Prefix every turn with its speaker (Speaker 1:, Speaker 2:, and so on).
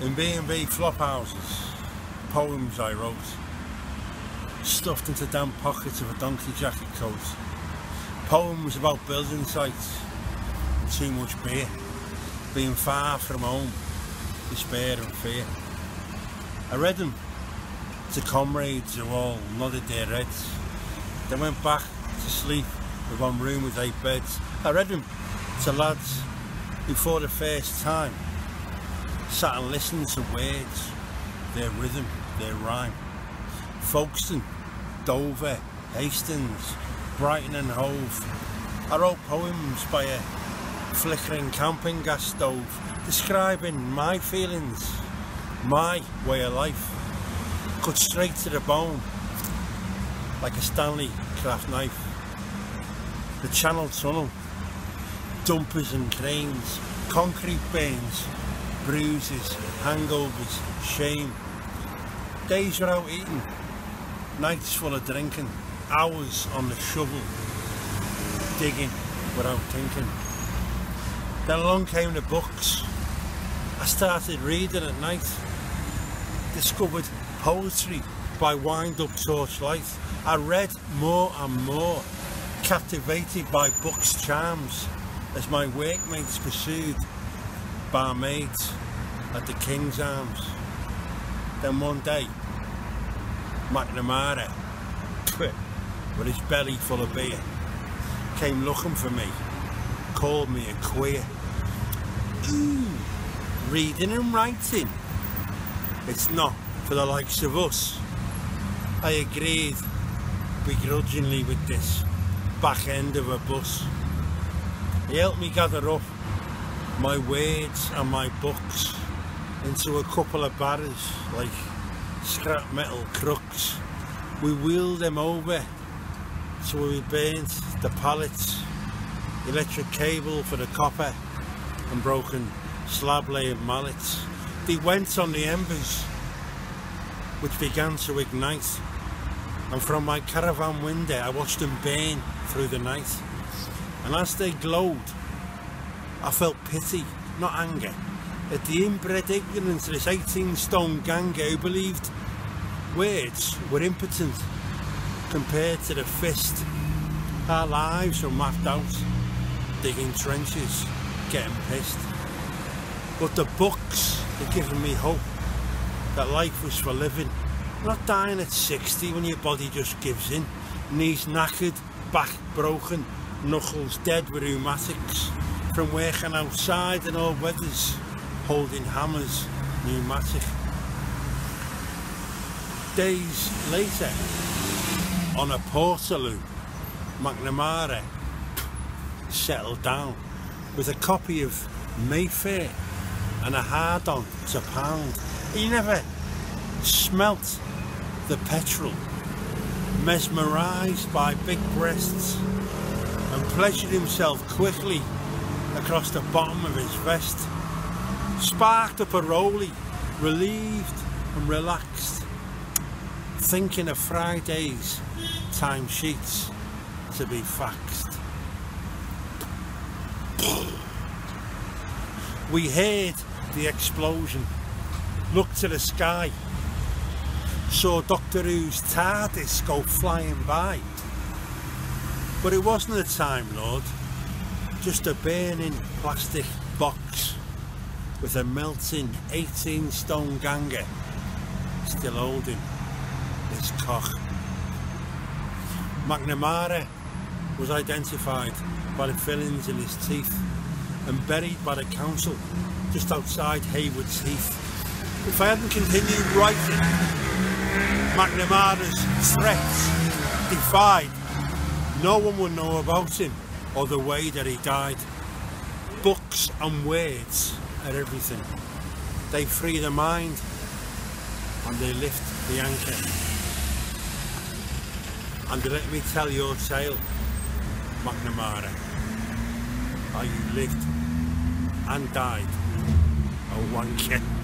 Speaker 1: In B&B flop houses, poems I wrote, stuffed into damp pockets of a donkey jacket coat. Poems about building sites, too much beer, being far from home, despair and fear. I read them to comrades who all nodded their heads. They went back to sleep with one room with eight beds. I read them to lads who for the first time sat and listened to words, their rhythm, their rhyme. Folkestone, Dover, Hastings, Brighton and Hove. I wrote poems by a flickering camping gas stove describing my feelings, my way of life, cut straight to the bone like a Stanley craft knife. The Channel Tunnel, dumpers and cranes, concrete burns, bruises, hangovers, shame. Days without eating, nights full of drinking, hours on the shovel, digging without thinking. Then along came the books. I started reading at night, discovered poetry by wind up torchlight. I read more and more, captivated by books' charms as my workmates pursued barmaids at the King's Arms. Then one day, MacNamara, with his belly full of beer, came looking for me, called me a queer. Ooh, reading and writing. It's not for the likes of us. I agreed begrudgingly with this back end of a bus. He helped me gather up my words and my books into a couple of barrows like scrap metal crooks. We wheeled them over so we burnt the pallets, electric cable for the copper and broken slab laying mallets. They went on the embers which began to ignite and from my caravan window I watched them burn through the night and as they glowed I felt pity, not anger, at the inbred ignorance of this 18 stone ganger who believed words were impotent compared to the fist. Our lives were mapped out, digging trenches, getting pissed. But the books had given me hope that life was for living, not dying at 60 when your body just gives in, knees knackered, back broken, knuckles dead with rheumatics, from working outside in all weathers, holding hammers, pneumatic. Days later, on a Portaloo, MacNamara settled down with a copy of Mayfair and a hard-on to pound. He never smelt the petrol, mesmerised by big breasts, and pleasured himself quickly across the bottom of his vest, sparked up a rollie, relieved and relaxed, thinking of Friday's timesheets to be faxed. We heard the explosion, looked to the sky, saw Doctor Who's TARDIS go flying by. But it wasn't a Time Lord, just a burning plastic box with a melting 18 stone ganger still holding this cock. MacNamara was identified by the fillings in his teeth and buried by the council just outside Haywards Heath. If I hadn't continued writing, MacNamara's threats defied, no one would know about him or the way that he died. Books and words are everything. They free the mind and they lift the anchor. And let me tell your tale, MacNamara, how you lived and died a wanker.